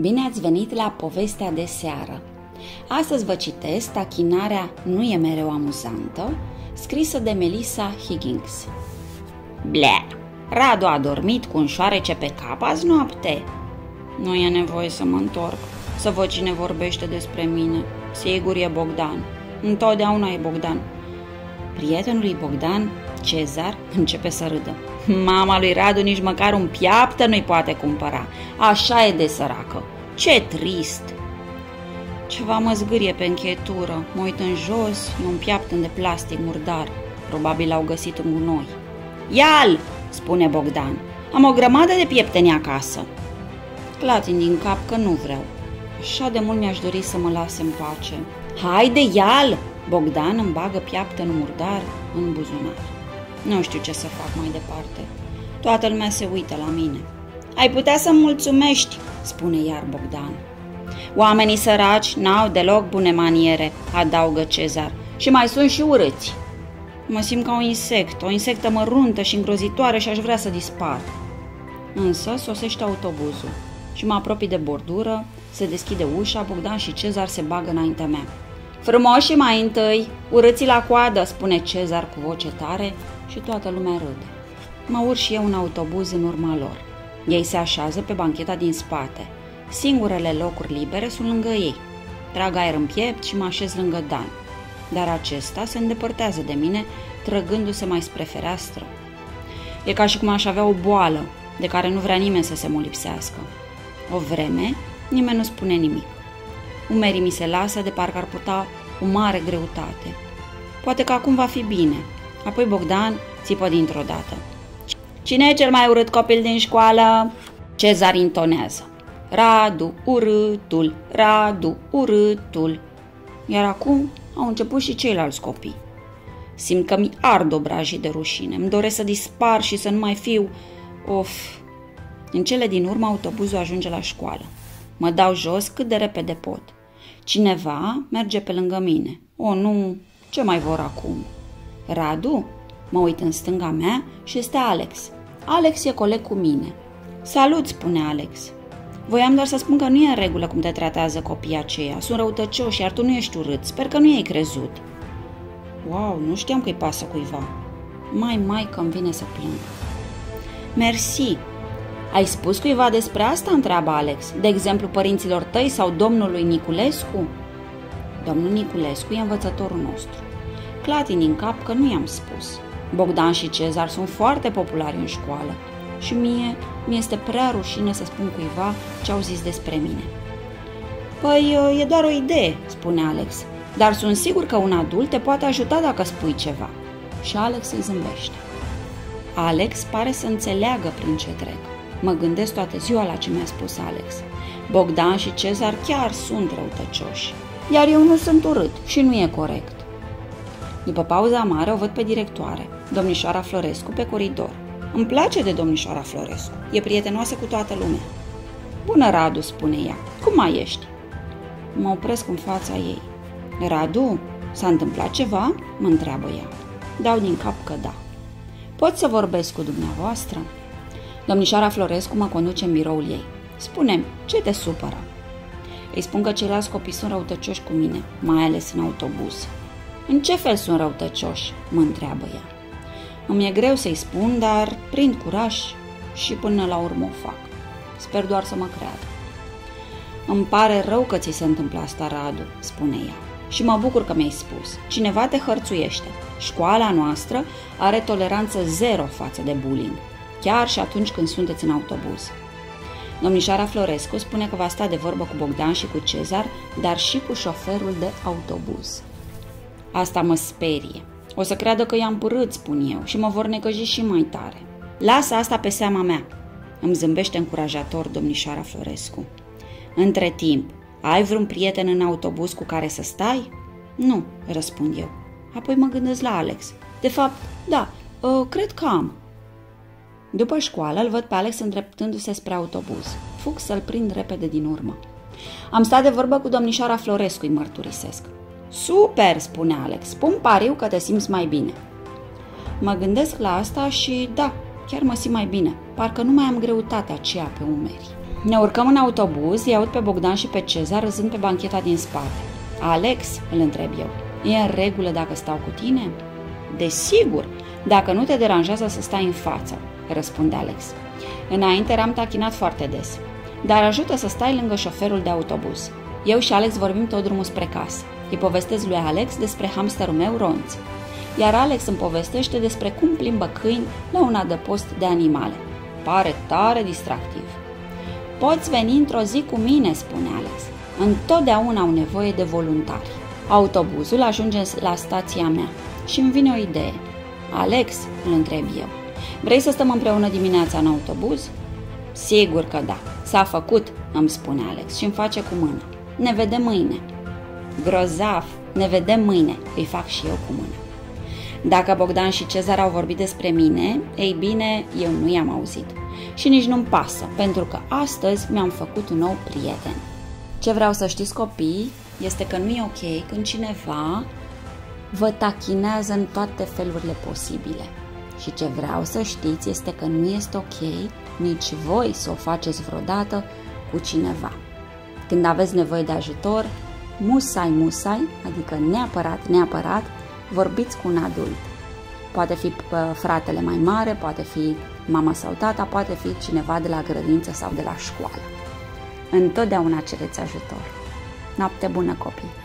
Bine ați venit la povestea de seară. Astăzi vă citesc Tachinarea nu e mereu amuzantă, scrisă de Melissa Higgins. Blea! Radu a dormit cu un șoarece pe cap azi noapte. Nu e nevoie să mă întorc, să văd cine vorbește despre mine. Sigur e Bogdan. Întotdeauna e Bogdan. Prietenul lui Bogdan, Cezar, începe să râdă. Mama lui Radu nici măcar un piaptă nu-i poate cumpăra. Așa e de săracă. Ce trist! Ceva mă zgârie pe încheietură. Mă uit în jos, e un piaptăn de plastic murdar. Probabil l-au găsit în gunoi. Ial! spune Bogdan. Am o grămadă de piepteni acasă. Clatin din cap că nu vreau. Așa de mult mi-aș dori să mă lase în pace. Haide, ial! Bogdan îmi bagă piaptănul murdar în buzunar. Nu știu ce să fac mai departe. Toată lumea se uită la mine. Ai putea să-mi mulțumești, spune iar Bogdan. Oamenii săraci n-au deloc bune maniere, adaugă Cezar, și mai sunt și urâți. Mă simt ca un insect, o insectă măruntă și îngrozitoare și aș vrea să dispar. Însă sosește autobuzul și mă apropii de bordură, se deschide ușa, Bogdan și Cezar se bagă înaintea mea. Frumoși mai întâi, urâții la coadă, spune Cezar cu voce tare și toată lumea râde. Mă urc și eu în autobuz în urma lor. Ei se așează pe bancheta din spate. Singurele locuri libere sunt lângă ei. Trag aer în piept și mă așez lângă Dan. Dar acesta se îndepărtează de mine, trăgându-se mai spre fereastră. E ca și cum aș avea o boală, de care nu vrea nimeni să se mă lipsească. O vreme, nimeni nu spune nimic. Umerii mi se lasă de parcă ar putea o mare greutate. Poate că acum va fi bine. Apoi Bogdan țipă dintr-o dată. Cine e cel mai urât copil din școală? Cezar intonează. Radu, urâtul, Radu, urâtul. Iar acum au început și ceilalți copii. Simt că mi ard obrajii de rușine. Îmi doresc să dispar și să nu mai fiu... Of! În cele din urmă autobuzul ajunge la școală. Mă dau jos cât de repede pot. Cineva merge pe lângă mine. O, nu, ce mai vor acum? Radu? Mă uit în stânga mea și este Alex. Alex e coleg cu mine. Salut, spune Alex. Voiam doar să spun că nu e în regulă cum te tratează copiii aceia. Sunt răutăcioși, iar tu nu ești urât. Sper că nu i-ai crezut. Wow, nu știam că-i pasă cuiva. Mai, mai că îmi vine să plâng. Mersi. Ai spus cuiva despre asta? întreabă Alex. De exemplu, părinților tăi sau domnului Niculescu? Domnul Niculescu e învățătorul nostru. Clatin din cap că nu i-am spus. Bogdan și Cezar sunt foarte populari în școală și mie mi este prea rușine să spun cuiva ce au zis despre mine. Păi, e doar o idee, spune Alex, dar sunt sigur că un adult te poate ajuta dacă spui ceva. Și Alex îi zâmbește. Alex pare să înțeleagă prin ce trec. Mă gândesc toată ziua la ce mi-a spus Alex. Bogdan și Cezar chiar sunt răutăcioși, iar eu nu sunt urât și nu e corect. După pauza mare o văd pe directoare, domnișoara Florescu, pe coridor. Îmi place de domnișoara Florescu. E prietenoasă cu toată lumea. Bună, Radu, spune ea. Cum mai ești? Mă opresc în fața ei. Radu, s-a întâmplat ceva? Mă întreabă ea. Dau din cap că da. Pot să vorbesc cu dumneavoastră? Domnișoara Florescu mă conduce în biroul ei. Spune ce te supără? Îi spun că ceilalți copii sunt răutăcioși cu mine, mai ales în autobuz. În ce fel sunt răutăcioși? mă întreabă ea. Îmi e greu să-i spun, dar prind curaj și până la urmă o fac. Sper doar să mă creadă. Îmi pare rău că ți se întâmplă asta, Radu, spune ea. Și mă bucur că mi-ai spus. Cineva te hărțuiește. Școala noastră are toleranță zero față de bullying, chiar și atunci când sunteți în autobuz. Domnișoara Florescu spune că va sta de vorbă cu Bogdan și cu Cezar, dar și cu șoferul de autobuz. Asta mă sperie. O să creadă că i-am părât, spun eu, și mă vor necăji și mai tare. Lasă asta pe seama mea, îmi zâmbește încurajator domnișoara Florescu. Între timp, ai vreun prieten în autobuz cu care să stai? Nu, răspund eu. Apoi mă gândesc la Alex. De fapt, da, uh, cred că am. După școală îl văd pe Alex îndreptându-se spre autobuz. Fug să-l prind repede din urmă. Am stat de vorbă cu domnișoara Florescu, îi mărturisesc. Super, spune Alex, spun pariu că te simți mai bine. Mă gândesc la asta și da, chiar mă simt mai bine. Parcă nu mai am greutatea aceea pe umeri. Ne urcăm în autobuz, îi aud pe Bogdan și pe Cezar râzând pe bancheta din spate. Alex, îl întreb eu, e în regulă dacă stau cu tine? Desigur, dacă nu te deranjează să stai în față, răspunde Alex. Înainte eram tachinat foarte des, dar ajută să stai lângă șoferul de autobuz. Eu și Alex vorbim tot drumul spre casă. Îi povestesc lui Alex despre hamsterul meu Ronț. Iar Alex îmi povestește despre cum plimbă câini la un adăpost de animale. Pare tare distractiv. Poți veni într-o zi cu mine, spune Alex. Întotdeauna au nevoie de voluntari. Autobuzul ajunge la stația mea și îmi vine o idee. Alex, îl întreb eu, vrei să stăm împreună dimineața în autobuz? Sigur că da. S-a făcut, îmi spune Alex și îmi face cu mâna. Ne vedem mâine. Grozav, ne vedem mâine, îi fac și eu cu mâna. Dacă Bogdan și Cezar au vorbit despre mine, ei bine, eu nu i-am auzit. Și nici nu-mi pasă, pentru că astăzi mi-am făcut un nou prieten. Ce vreau să știți copii este că nu e ok când cineva vă tachinează în toate felurile posibile. Și ce vreau să știți este că nu este ok nici voi să o faceți vreodată cu cineva. Când aveți nevoie de ajutor, musai, musai, adică neapărat, neapărat, vorbiți cu un adult. Poate fi fratele mai mare, poate fi mama sau tata, poate fi cineva de la grădință sau de la școală. Întotdeauna cereți ajutor. Noapte bună, copii!